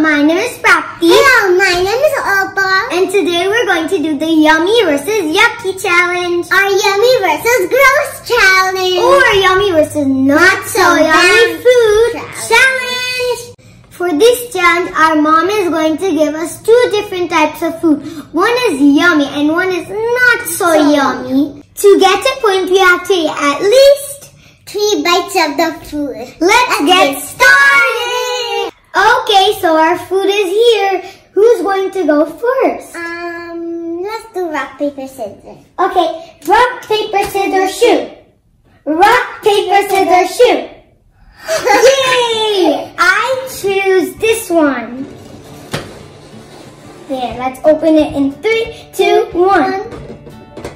my name is Prapti. Hello, my name is Oppa. And today we're going to do the yummy versus yucky challenge. Our yummy versus gross challenge. Or yummy versus not so so yummy food challenge. challenge. For this challenge, our mom is going to give us two different types of food. One is yummy and one is not so, So yummy. To get a point, we have to eat at least. Three bites of the food. Let's, Let's get get started. Okay, so our food is here. Who's going to go first? Um, let's do rock, paper, scissors. Okay, rock, paper, scissors, shoot. Rock, paper, scissors, shoot. Yay! I choose this one. There, let's open it in three, two, one.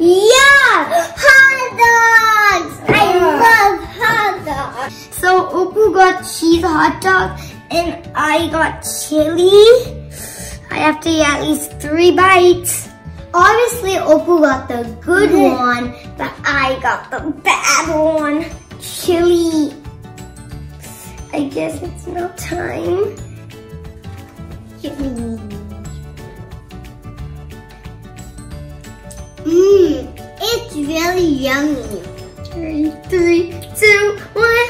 Yeah! Hot dogs! I love hot dogs. So Opu got cheese hot dog and I got chili. I have to eat at least three bites. Obviously Opu got the good Mhm. one, but I got the bad one. Chili. I guess it's now time. Mmm, it's really yummy. Three, three, two, one.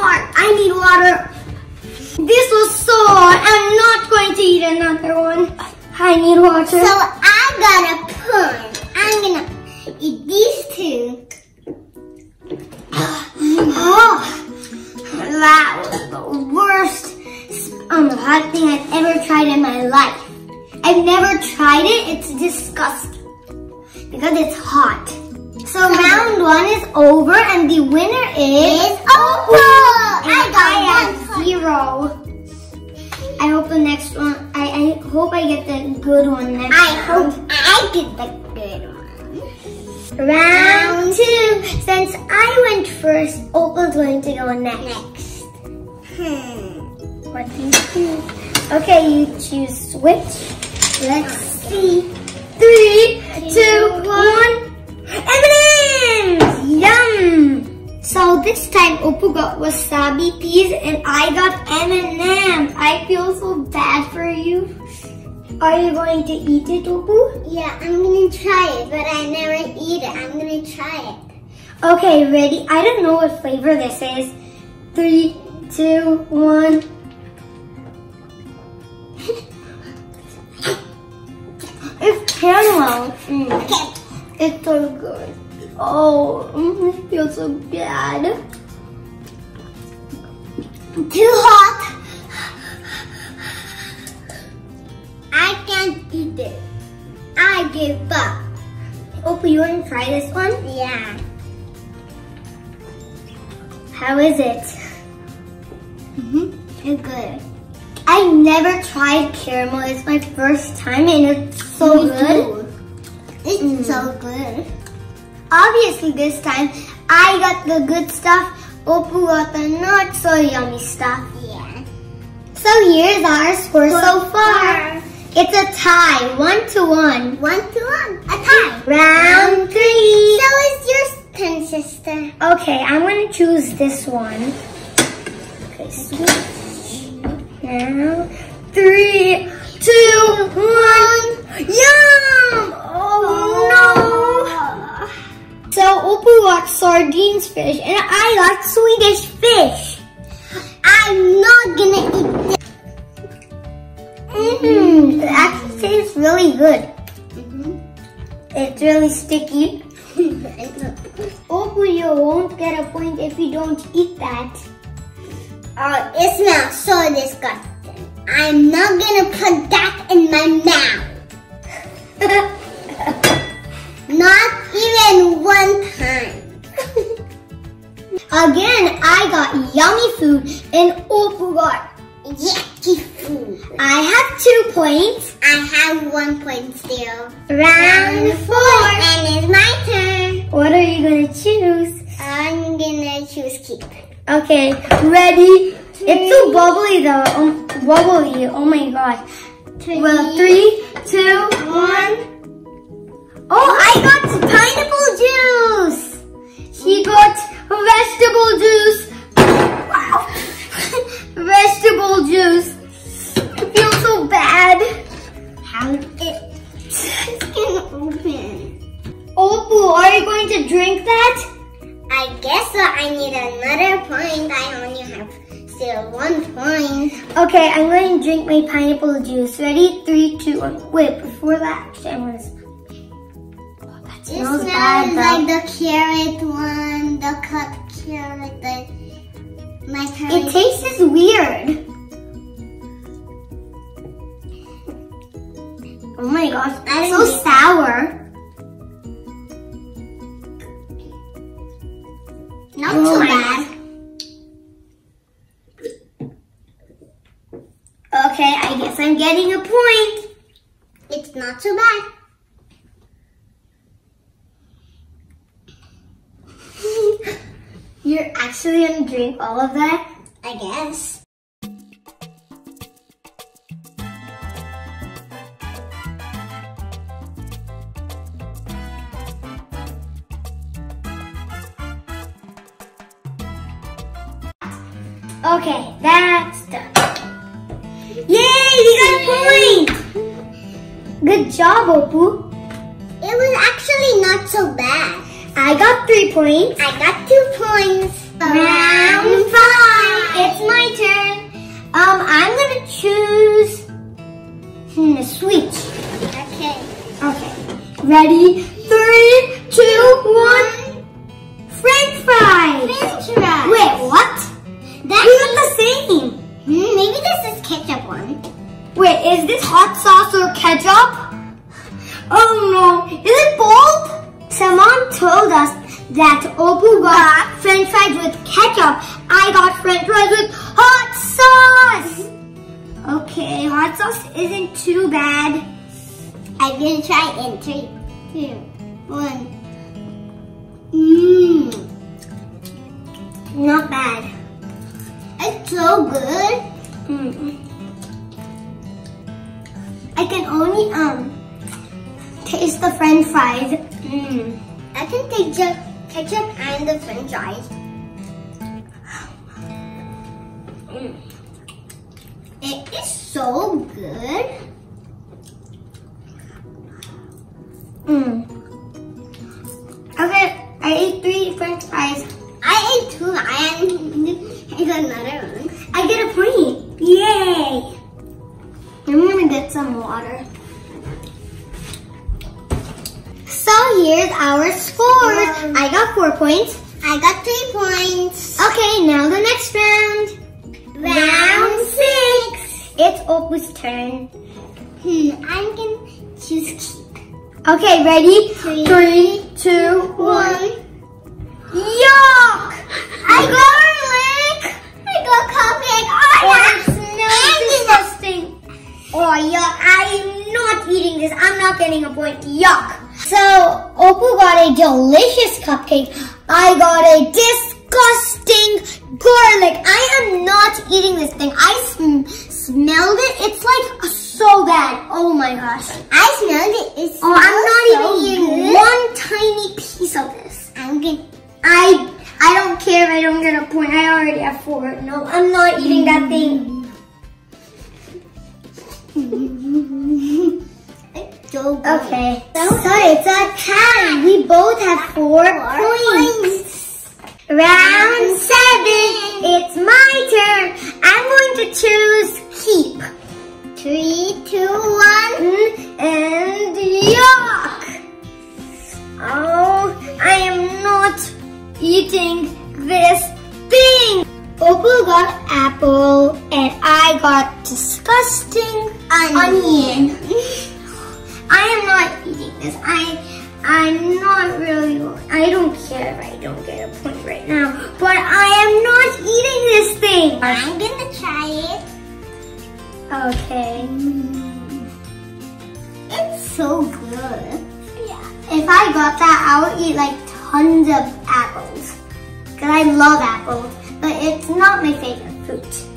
Oh I need water. This was so hot. I'm not going to eat another one. I need water. So I got a I hope the next one, I, I hope I get the good one next I hope I get the good one. Round two. Since I went first, Opal's going to go next. Next. Hmm. What do you choose? Okay, you choose switch. Let's see. Three, two, one. M&M's! So this time Opal got wasabi peas and I got M&M's. I feel so bad for you. Are you going to eat it, Opal? Yeah, I'm gonna try it, but I never eat it. I'm gonna try it. Okay, ready? I don't know what flavor this is. Three, two, one. it's caramel. Mm, Okay. it's so good. Oh, mm, it feels so bad. Too hot. I can't eat it. I give up. Opal, you want to try this one? Yeah. How is it? Mm-hmm. It's good. I never tried caramel. It's my first time and it's so Me good. too. It's Mm. so good. Obviously this time I got the good stuff, Opal got the not so yummy stuff. Yeah. So here's our score so So far. far. It's a tie, one to one. One to one. A tie. Round three. So is your turn, sister. Okay, I'm gonna choose this one. Okay, switch. Now, three, two, one. Yum! So Opal got sardines fish and I like Swedish fish. I'm not gonna eat this. Mmm, it actually tastes really good. Mm-hmm. It's really sticky. Opal, you won't get a point if you don't eat that. Oh, it smells so disgusting. I'm not gonna put that in my mouth. Not even one time. Again, I got yummy food and Opal got. Yucky food. I have two points. I have one point still. Round four. And it's my turn. What are you gonna choose? I'm gonna choose keep. Okay, ready? It's so bubbly though. Um, bubbly. Oh my god. Three. Well, three, two, one. Oh, I got pineapple juice. She got vegetable juice. Vegetable juice. I feel so bad. How it can open. Oh, Opal, are you going to drink that? I guess so. I need another point. I only have still one point. Okay, I'm going to drink my pineapple juice. Ready? Three, two, one. Wait, before that, actually, I'm going to that It smells smells like the carrot one, the cut carrot, the my curry. It tastes weird. Oh my gosh, it's so sour. Not Oh too bad. Okay, I guess I'm getting a point. It's not too bad. Actually gonna drink all of that? I guess. Okay, that's done. Yay, we got a point! Good job, Opu. It was actually not so bad. I got three points. I got two points. Round five. It's my turn. Um, I'm gonna choose hmm, a sweet. Okay. Okay. Ready? Three, two, one. French fries. French fries. Wait, what? That We got the same. Hmm, maybe this is ketchup one. Wait, is this hot sauce or ketchup? Oh no, is it both? Someone told us that Opu got french fries with ketchup. I got french fries with hot sauce. Okay, hot sauce isn't too bad. I'm gonna try in three, two, one. Mmm, Not bad. it's so good. Mm. I can only um taste the french fries. Mm. I can take the ketchup and the french fries. Mm. It is so good. Mm. So here's our scores. Um, I got four points. I got three points. Okay, now the next round. Round six. It's Opu's turn. Hmm, I'm gonna choose keep. Okay, ready? Three, Three, two, one. Yuck! I got garlic! I got cupcake. Oh, Oh, it smells disgusting. Oh, yuck. I'm not eating this. I'm not getting a point. Yuck. So, Opu got a delicious cupcake. I got a disgusting garlic. I am not eating this thing. I sm- smelled it. It's like so bad. Oh my gosh. I smelled it. It's Oh, I'm not so even eating one tiny piece of this. I'm gonna. I I don't care if I don't get a point. I already have four. No, I'm not eating that thing. So. Okay. So it's a tie. We both have four, points. Round seven. It's my turn. I'm going to choose keep. Three, two, one. And yuck. Oh, I am not eating this thing. Opu got apple and I got disgusting onion. I am not eating this. I I'm not really I don't care if I don't get a point right now, but I am not eating this thing. I'm gonna try it. Okay. It's so good. Yeah. If I got that, I would eat like tons of apples. Cause I love apples, but it's not my favorite fruit.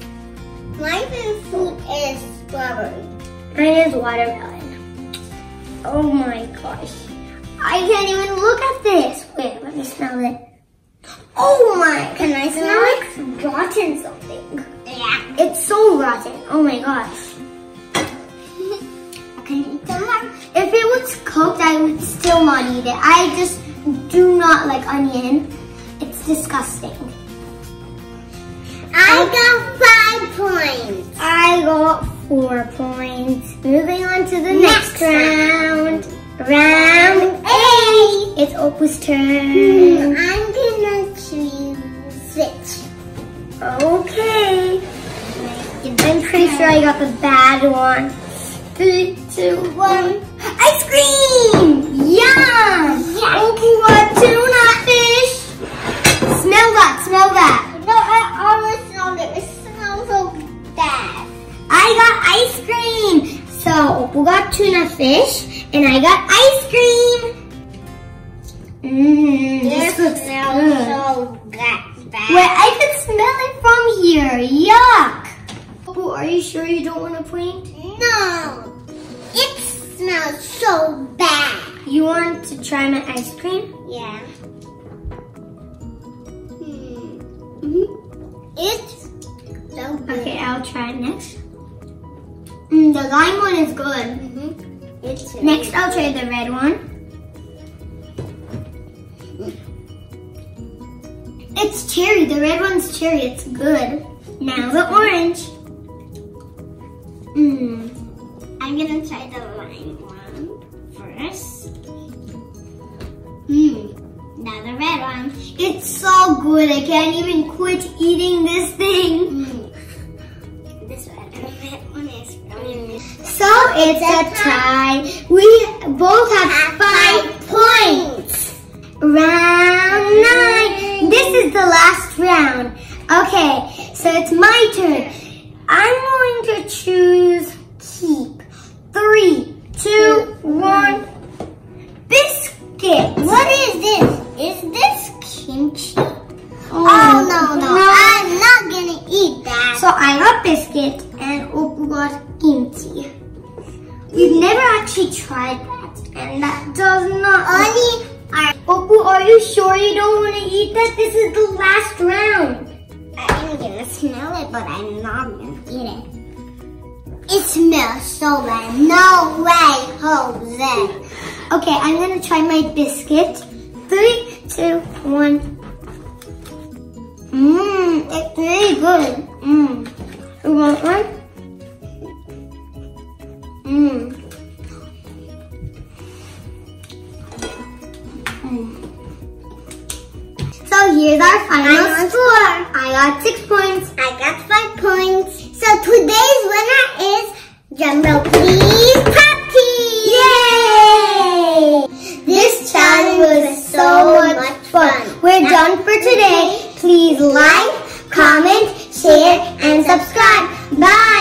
My favorite fruit is strawberry. Mine is watermelon. Oh my gosh. I can't even look at this. Wait, let me smell it. Oh my, can I smell like rotten something? Yeah. It's so rotten. Oh my gosh. I can eat some more. If it was cooked, I would still not eat it. I just do not like onion. It's disgusting. I got five points. I got four points. Moving on to the next, Next round. Round eight. It's Opal's Hmm, turn. I'm gonna choose it. Okay. I'm pretty sure I got the bad one. Three, two, one. Ice cream! Yum! Yeah. Opal got tuna fish. Smell that, smell that. Ice cream. So Opal got tuna fish and I got ice cream. Mmm, this looks smells good. so bad. Wait, I can smell it from here. Yuck. Opal, are you sure you don't want to point? No, it smells so bad. You want to try my ice cream? Yeah. Hmm. It's so good. Okay, I'll try it next. Mm, the lime one is good. Mm-hmm. It's Next, I'll try the red one. It's cherry. The red one's cherry. It's good. Now the orange. Mmm. I'm gonna try the lime one first. Hmm. Now the red one. It's so good. I can't even quit eating this thing. Hmm. So it's a tie. We both have five points. Round nine. This is the last round. Okay, so it's my turn. I'm going to choose smell it, but I'm not gonna eat it. It smells so bad. No way, Jose. Okay, I'm gonna try my biscuit. Three, two, one. Mmm, it's really good. Mmm. You want one? Mmm. Here's our final Final score. I got six points. I got five points. So today's winner is Jumbo Please Puppy! Yay! This challenge was so much fun. We're done for today. Please like, comment, share, and subscribe. Bye!